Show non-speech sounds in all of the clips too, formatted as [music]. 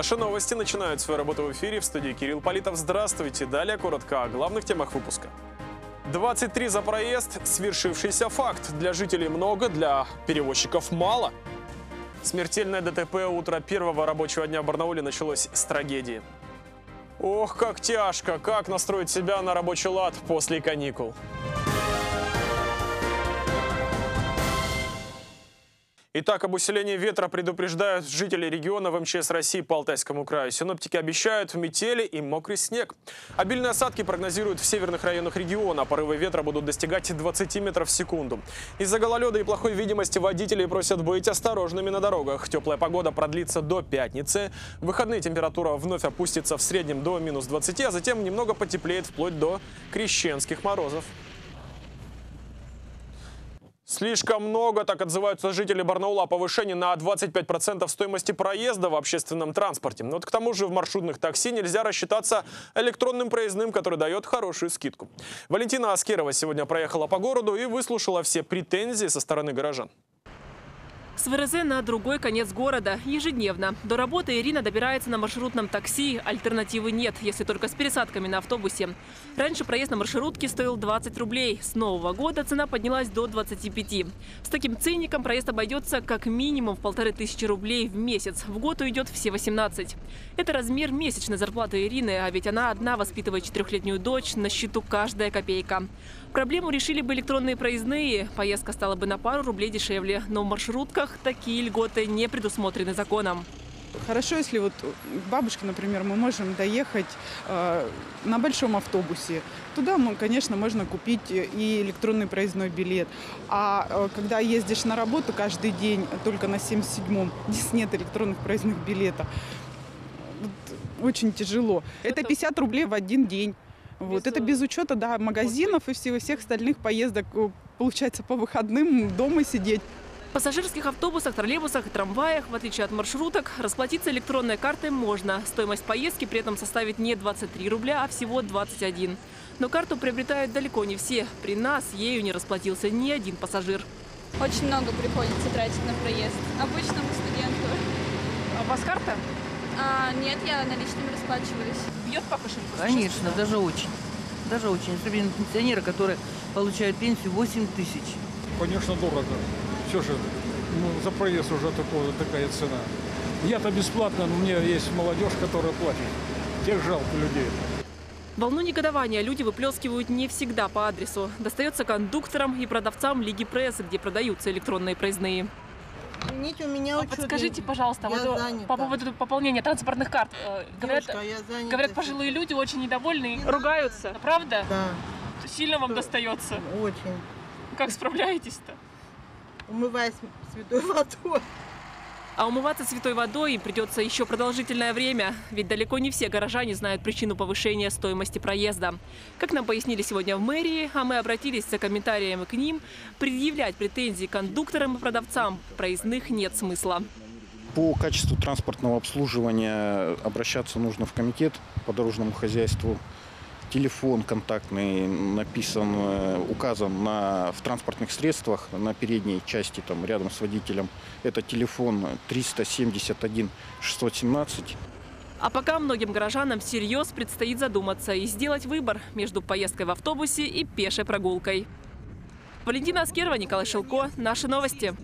Наши новости начинают свою работу в эфире в студии Кирилл Политов. Здравствуйте. Далее коротко о главных темах выпуска. 23 за проезд – свершившийся факт. Для жителей много, для перевозчиков мало. Смертельное ДТП утро первого рабочего дня в Барнауле началось с трагедии. Ох, как тяжко, как настроить себя на рабочий лад после каникул. Итак, об усилении ветра предупреждают жители региона в МЧС России по Алтайскому краю. Синоптики обещают метели и мокрый снег. Обильные осадки прогнозируют в северных районах региона. Порывы ветра будут достигать 20 метров в секунду. Из-за гололеда и плохой видимости водителей просят быть осторожными на дорогах. Теплая погода продлится до пятницы. В выходные температура вновь опустится в среднем до минус 20, а затем немного потеплеет вплоть до крещенских морозов. Слишком много, так отзываются жители Барнаула о повышении на 25% стоимости проезда в общественном транспорте. Но вот к тому же в маршрутных такси нельзя рассчитаться электронным проездным, который дает хорошую скидку. Валентина Аскерова сегодня проехала по городу и выслушала все претензии со стороны горожан. С ВРЗ на другой конец города ежедневно. До работы Ирина добирается на маршрутном такси. Альтернативы нет, если только с пересадками на автобусе. Раньше проезд на маршрутке стоил 20 рублей. С нового года цена поднялась до 25. С таким ценником проезд обойдется как минимум в полторы тысячи рублей в месяц. В год уйдет все 18. Это размер месячной зарплаты Ирины, а ведь она одна воспитывает четырехлетнюю дочь, на счету каждая копейка. Проблему решили бы электронные проездные. Поездка стала бы на пару рублей дешевле. Но в маршрутках такие льготы не предусмотрены законом. Хорошо, если вот к бабушке, например, мы можем доехать э, на большом автобусе. Туда, мы, конечно, можно купить и электронный проездной билет. А э, когда ездишь на работу каждый день, только на 77-м, [laughs] здесь нет электронных проездных билетов. Вот, очень тяжело. Это 50 рублей в один день. Вот. Это без учета да, магазинов и всего, всех остальных поездок. Э, Получается, по выходным дома сидеть. В пассажирских автобусах, троллейбусах и трамваях, в отличие от маршруток, расплатиться электронной картой можно. Стоимость поездки при этом составит не 23 рубля, а всего 21. Но карту приобретают далеко не все. При нас ею не расплатился ни один пассажир. Очень много приходится тратить на проезд. Обычному студенту. А у вас карта? А, нет, я наличными расплачиваюсь. Бьет по кошельку? Конечно, даже очень. Даже очень. Особенно пенсионеры, которые получают пенсию 8 тысяч. Конечно, дорого. Все же, ну, за проезд уже такого, такая цена. Я-то бесплатно, но у меня есть молодежь, которая платит. Тех жалко людей. Волну негодования люди выплескивают не всегда по адресу. Достается кондукторам и продавцам Лиги Пресс, где продаются электронные проездные. Извините, у меня А учет подскажите, пожалуйста, Я вот, э, занята. по поводу пополнения транспортных карт. Э, Говорят, Девушка, говорят, пожилые люди очень недовольны и ругаются. Правда? Да, Сильно вам достается? очень. Как справляетесь-то? Умываясь святой водой. А умываться святой водой придется еще продолжительное время, ведь далеко не все горожане знают причину повышения стоимости проезда. Как нам пояснили сегодня в мэрии, а мы обратились за комментариями к ним, предъявлять претензии кондукторам и продавцам проездных нет смысла. По качеству транспортного обслуживания обращаться нужно в комитет по дорожному хозяйству. Телефон контактный написан, э, указан на, в транспортных средствах на передней части, там, рядом с водителем. Это телефон 371 617. А пока многим горожанам всерьез предстоит задуматься и сделать выбор между поездкой в автобусе и пешей прогулкой. Валентина Аскерова, Николай Шелко. Наши новости.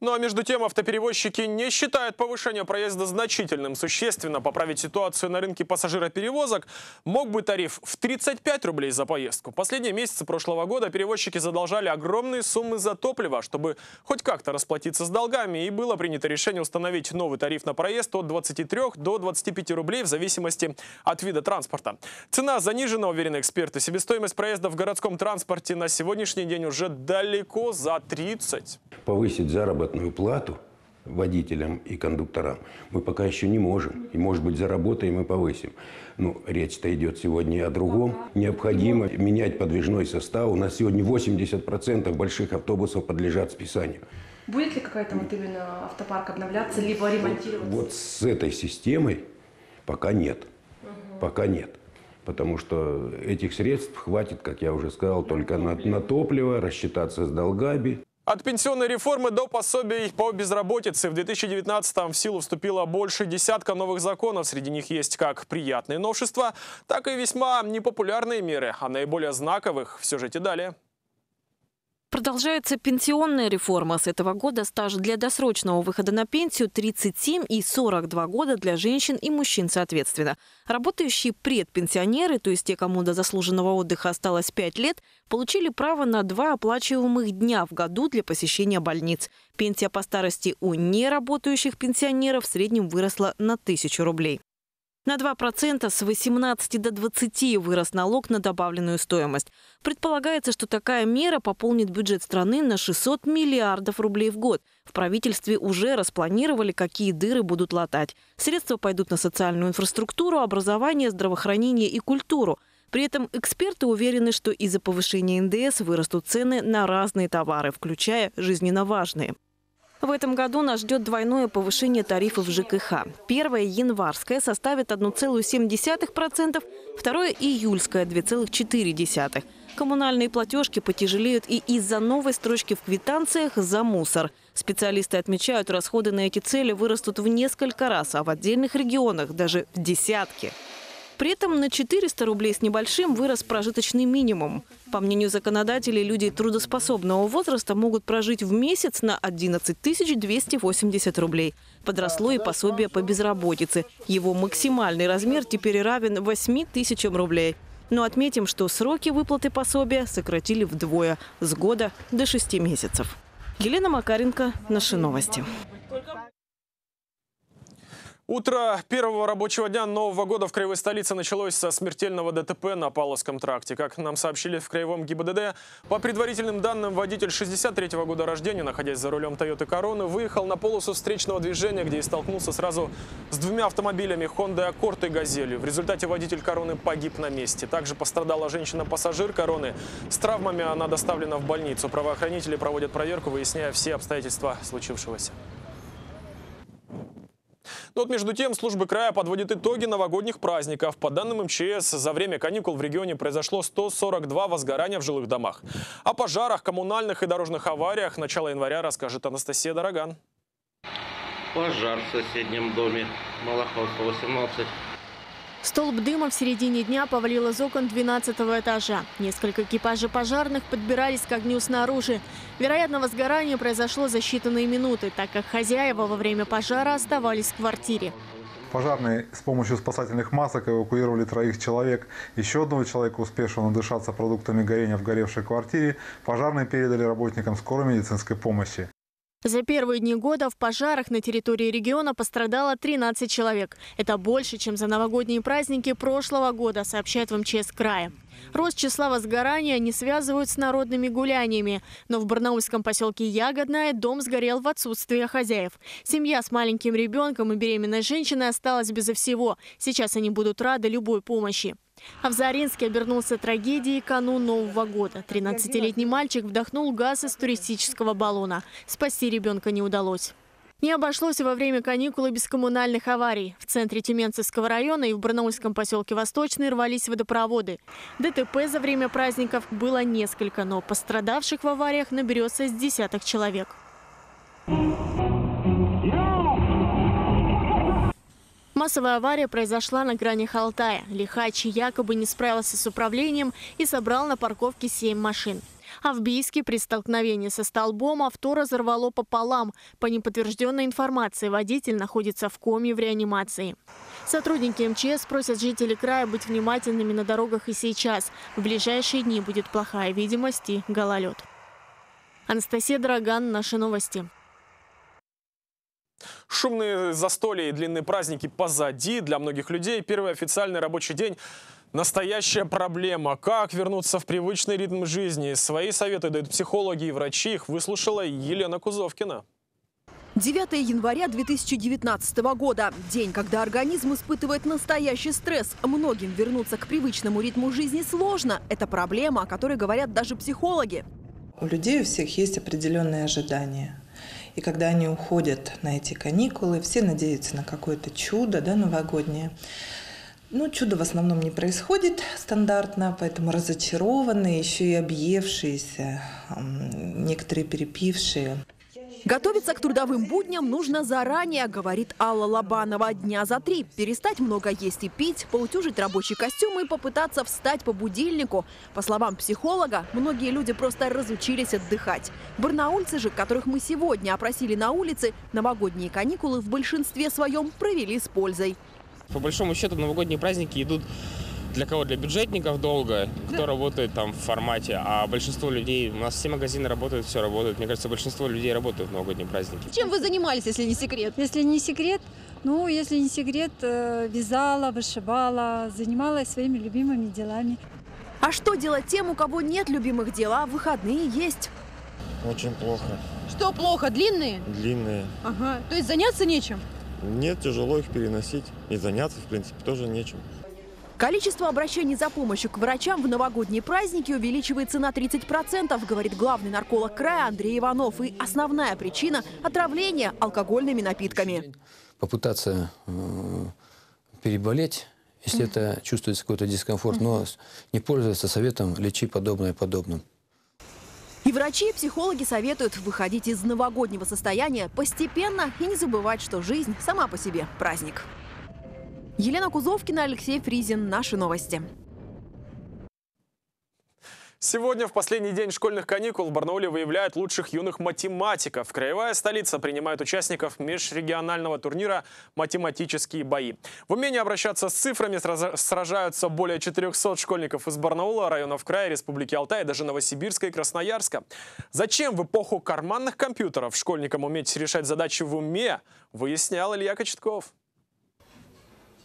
Ну а между тем автоперевозчики не считают повышение проезда значительным. Существенно поправить ситуацию на рынке пассажироперевозок мог бы тариф в 35 рублей за поездку. Последние месяцы прошлого года перевозчики задолжали огромные суммы за топливо, чтобы хоть как-то расплатиться с долгами. И было принято решение установить новый тариф на проезд от 23 до 25 рублей в зависимости от вида транспорта. Цена занижена, уверены эксперты. Себестоимость проезда в городском транспорте на сегодняшний день уже далеко за 30. повысить заработную плату водителям и кондукторам мы пока еще не можем. И, может быть, заработаем и повысим. Ну, речь-то идет сегодня о другом. Необходимо менять подвижной состав. У нас сегодня 80% больших автобусов подлежат списанию. Будет ли какая-то вот именно автопарк обновляться, либо ремонтироваться? Вот с этой системой пока нет. Пока нет. Потому что этих средств хватит, как я уже сказал, только на, на топливо, рассчитаться с долгами. От пенсионной реформы до пособий по безработице в 2019-м в силу вступило больше десятка новых законов. Среди них есть как приятные новшества, так и весьма непопулярные меры. О наиболее знаковых все же далее. Продолжается пенсионная реформа. С этого года стаж для досрочного выхода на пенсию 37 и 42 года для женщин и мужчин соответственно. Работающие предпенсионеры, то есть те, кому до заслуженного отдыха осталось 5 лет, получили право на два оплачиваемых дня в году для посещения больниц. Пенсия по старости у неработающих пенсионеров в среднем выросла на 1000 рублей. На 2% с 18 до 20 вырос налог на добавленную стоимость. Предполагается, что такая мера пополнит бюджет страны на 600 миллиардов рублей в год. В правительстве уже распланировали, какие дыры будут латать. Средства пойдут на социальную инфраструктуру, образование, здравоохранение и культуру. При этом эксперты уверены, что из-за повышения НДС вырастут цены на разные товары, включая жизненно важные. В этом году нас ждет двойное повышение тарифов ЖКХ. Первое январское составит 1,7%, второе июльское – 2,4%. Коммунальные платежки потяжелеют и из-за новой строчки в квитанциях за мусор. Специалисты отмечают, расходы на эти цели вырастут в несколько раз, а в отдельных регионах даже в десятки. При этом на 400 рублей с небольшим вырос прожиточный минимум. По мнению законодателей, люди трудоспособного возраста могут прожить в месяц на 11 280 рублей. Подросло и пособие по безработице. Его максимальный размер теперь равен 8 тысячам рублей. Но отметим, что сроки выплаты пособия сократили вдвое – с года до 6 месяцев. Елена Макаренко, Наши новости. Утро первого рабочего дня Нового года в краевой столице началось со смертельного ДТП на Павловском тракте. Как нам сообщили в краевом ГИБДД, по предварительным данным, водитель 63-го года рождения, находясь за рулем Toyota Короны, выехал на полосу встречного движения, где и столкнулся сразу с двумя автомобилями Honda Accord и Газелью. В результате водитель Короны погиб на месте. Также пострадала женщина-пассажир Короны. С травмами она доставлена в больницу. Правоохранители проводят проверку, выясняя все обстоятельства случившегося. Вот между тем службы края подводят итоги новогодних праздников. По данным МЧС, за время каникул в регионе произошло 142 возгорания в жилых домах. О пожарах, коммунальных и дорожных авариях начало января расскажет Анастасия Дороган. Пожар в соседнем доме, Малаховского, 18. Столб дыма в середине дня повалил из окон 12 этажа. Несколько экипажей пожарных подбирались к огню снаружи. Вероятно, возгорание произошло за считанные минуты, так как хозяева во время пожара оставались в квартире. Пожарные с помощью спасательных масок эвакуировали троих человек. Еще одного человека, успевшего надышаться продуктами горения в горевшей квартире, пожарные передали работникам скорой медицинской помощи. За первые дни года в пожарах на территории региона пострадало 13 человек. Это больше, чем за новогодние праздники прошлого года, сообщает в МЧС края. Рост числа возгорания не связывают с народными гуляниями. Но в барнаульском поселке Ягодная дом сгорел в отсутствие хозяев. Семья с маленьким ребенком и беременной женщиной осталась безо всего. Сейчас они будут рады любой помощи. А в Заринске обернулся трагедией канун Нового года. 13-летний мальчик вдохнул газ из туристического баллона. Спасти ребенка не удалось. Не обошлось во время каникулы без коммунальных аварий. В центре Тюменцевского района и в Барнаульском поселке Восточный рвались водопроводы. ДТП за время праздников было несколько, но пострадавших в авариях наберется с десяток человек. Массовая авария произошла на грани Халтая. Лихач якобы не справился с управлением и собрал на парковке 7 машин. А в Бийске при столкновении со столбом авто разорвало пополам. По неподтвержденной информации водитель находится в коме в реанимации. Сотрудники МЧС просят жителей края быть внимательными на дорогах и сейчас. В ближайшие дни будет плохая видимость и гололед. Анастасия Драган, наши новости. Шумные застолья и длинные праздники позади. Для многих людей первый официальный рабочий день – настоящая проблема. Как вернуться в привычный ритм жизни? Свои советы дают психологи и врачи. Их выслушала Елена Кузовкина. 9 января 2019 года. День, когда организм испытывает настоящий стресс. Многим вернуться к привычному ритму жизни сложно. Это проблема, о которой говорят даже психологи. У людей у всех есть определенные ожидания. И когда они уходят на эти каникулы, все надеются на какое-то чудо да, новогоднее. Ну, чудо в основном не происходит стандартно, поэтому разочарованные, еще и объевшиеся, некоторые перепившие. Готовиться к трудовым будням нужно заранее, говорит Алла Лобанова. Дня за три. Перестать много есть и пить, поутюжить рабочий костюм и попытаться встать по будильнику. По словам психолога, многие люди просто разучились отдыхать. Барнаульцы же, которых мы сегодня опросили на улице, новогодние каникулы в большинстве своем провели с пользой. По большому счету новогодние праздники идут для кого? Для бюджетников долго, кто работает там в формате, а большинство людей, у нас все магазины работают, все работает. Мне кажется, большинство людей работают в новогодние праздники. Чем вы занимались, если не секрет? Если не секрет, ну, если не секрет, э, вязала, вышивала, занималась своими любимыми делами. А что делать тем, у кого нет любимых дел, а выходные есть? Очень плохо. Что плохо? Длинные? Длинные. Ага. То есть заняться нечем? Нет, тяжело их переносить. И заняться, в принципе, тоже нечем. Количество обращений за помощью к врачам в новогодние праздники увеличивается на 30%, говорит главный нарколог края Андрей Иванов. И основная причина – отравление алкогольными напитками. Попытаться э, переболеть, если это чувствуется какой-то дискомфорт, но не пользоваться советом «лечи подобное подобным». И врачи, и психологи советуют выходить из новогоднего состояния постепенно и не забывать, что жизнь сама по себе праздник. Елена Кузовкина, Алексей Фризин. Наши новости. Сегодня, в последний день школьных каникул, в Барнауле выявляют лучших юных математиков. Краевая столица принимает участников межрегионального турнира «Математические бои». В умении обращаться с цифрами сражаются более 400 школьников из Барнаула, районов края, Республики Алтай, даже Новосибирска и Красноярска. Зачем в эпоху карманных компьютеров школьникам уметь решать задачи в уме, выяснял Илья Кочетков.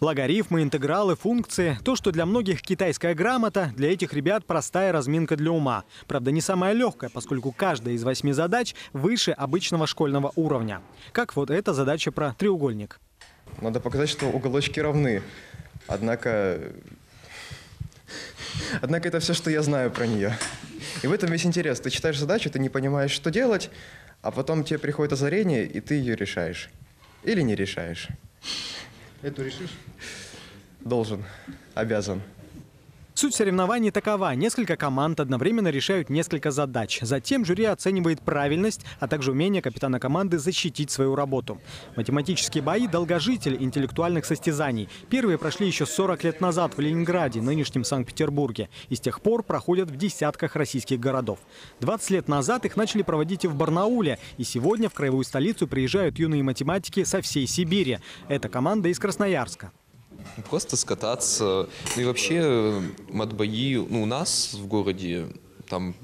Логарифмы, интегралы, функции – то, что для многих китайская грамота, для этих ребят простая разминка для ума. Правда, не самая легкая, поскольку каждая из восьми задач выше обычного школьного уровня. Как вот эта задача про треугольник. Надо показать, что уголочки равны. Однако... Однако это все, что я знаю про нее. И в этом весь интерес. Ты читаешь задачу, ты не понимаешь, что делать, а потом тебе приходит озарение, и ты ее решаешь. Или не решаешь. Эту решишь? Должен, обязан. Суть соревнований такова. Несколько команд одновременно решают несколько задач. Затем жюри оценивает правильность, а также умение капитана команды защитить свою работу. Математические бои – долгожитель интеллектуальных состязаний. Первые прошли еще 40 лет назад в Ленинграде, нынешнем Санкт-Петербурге. И с тех пор проходят в десятках российских городов. 20 лет назад их начали проводить и в Барнауле. И сегодня в краевую столицу приезжают юные математики со всей Сибири. Это команда из Красноярска. Просто скататься. Ну и вообще э, матбои ну, у нас в городе там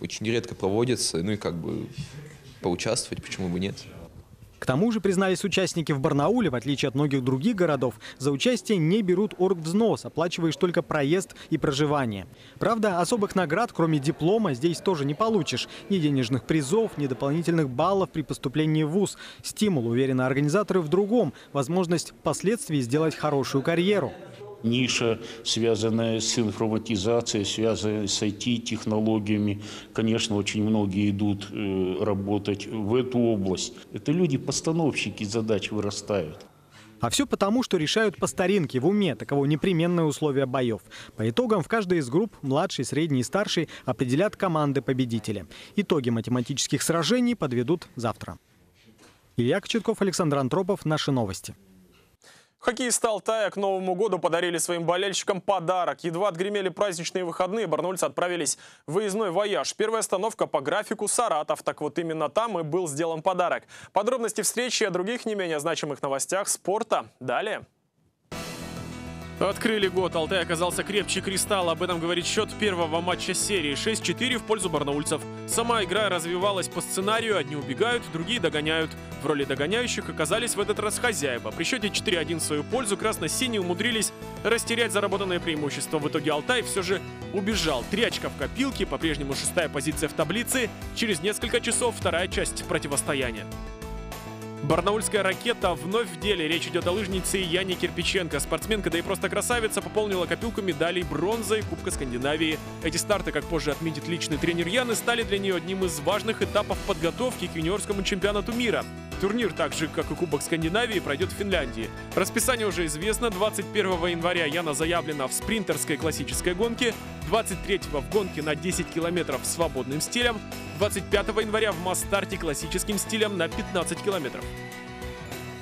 очень редко проводятся. Ну и как бы поучаствовать, почему бы нет. К тому же, признались участники в Барнауле, в отличие от многих других городов, за участие не берут оргвзнос, оплачиваешь только проезд и проживание. Правда, особых наград, кроме диплома, здесь тоже не получишь. Ни денежных призов, ни дополнительных баллов при поступлении в ВУЗ. Стимул, уверены организаторы, в другом – возможность впоследствии сделать хорошую карьеру ниша, связанная с информатизацией, связанная с IT-технологиями. Конечно, очень многие идут э, работать в эту область. Это люди-постановщики задач вырастают. А все потому, что решают по старинке, в уме. Таково непременное условие боев. По итогам в каждой из групп, младший, средний и старший, определят команды победителя. Итоги математических сражений подведут завтра. Илья Кочетков, Александр Антропов. Наши новости. Хоккеисты Алтая к Новому году подарили своим болельщикам подарок. Едва отгремели праздничные выходные, барнульцы отправились в выездной вояж. Первая остановка по графику Саратов. Так вот именно там и был сделан подарок. Подробности встречи о других не менее значимых новостях спорта далее. Открыли год. Алтай оказался крепче кристалла. Об этом говорит счет первого матча серии. 6-4 в пользу барнаульцев. Сама игра развивалась по сценарию. Одни убегают, другие догоняют. В роли догоняющих оказались в этот раз хозяева. При счете 4-1 в свою пользу красно-синие умудрились растерять заработанное преимущество. В итоге Алтай все же убежал. Три очка в копилке, по-прежнему шестая позиция в таблице. Через несколько часов вторая часть противостояния. Барнаульская ракета вновь в деле. Речь идет о лыжнице Яне Кирпиченко. Спортсменка, да и просто красавица, пополнила копилку медалей бронзы и Кубка Скандинавии. Эти старты, как позже отметит личный тренер Яны, стали для нее одним из важных этапов подготовки к юниорскому чемпионату мира. Турнир, так же как и Кубок Скандинавии, пройдет в Финляндии. Расписание уже известно. 21 января Яна заявлена в спринтерской классической гонке, 23 в гонке на 10 километров свободным стилем, 25 января в масс-старте классическим стилем на 15 километров.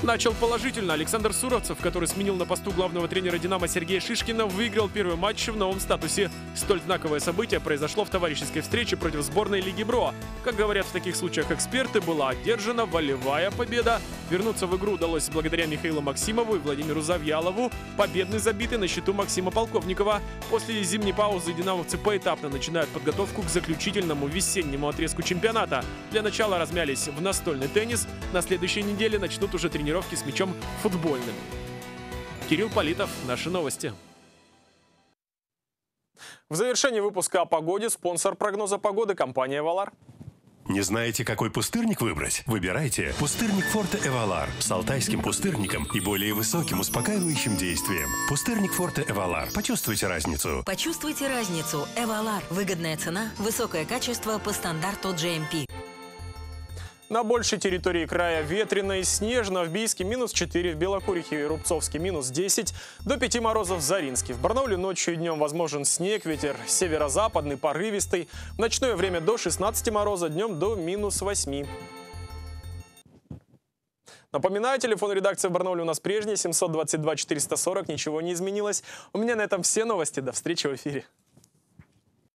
Начал положительно. Александр Суровцев, который сменил на посту главного тренера «Динамо» Сергея Шишкина, выиграл первый матч в новом статусе. Столь знаковое событие произошло в товарищеской встрече против сборной Лиги БРО. Как говорят в таких случаях эксперты, была одержана волевая победа. Вернуться в игру удалось благодаря Михаилу Максимову и Владимиру Завьялову. Победный забитый на счету Максима Полковникова. После зимней паузы динамовцы поэтапно начинают подготовку к заключительному весеннему отрезку чемпионата. Для начала размялись в настольный теннис. На следующей неделе начнут уже тренировки тренировки с мячом футбольным. Кирилл Политов, наши новости. В завершении выпуска о погоде спонсор прогноза погоды – компания «Валар». Не знаете, какой пустырник выбрать? Выбирайте пустырник Форте Эвалар с алтайским пустырником и более высоким успокаивающим действием. Пустырник Форте Эвалар. Почувствуйте разницу. Почувствуйте разницу. Эвалар. Выгодная цена, высокое качество по стандарту GMP. На большей территории края ветрено и снежно. В Бийске минус 4, в Белокурихе и Рубцовске минус 10, до 5 морозов в Заринске. В Барнауле ночью и днем возможен снег, ветер северо-западный, порывистый. В ночное время до 16 мороза, днем до минус 8. Напоминаю, телефон редакции в Барнауле у нас прежний, 722 440, ничего не изменилось. У меня на этом все новости. До встречи в эфире.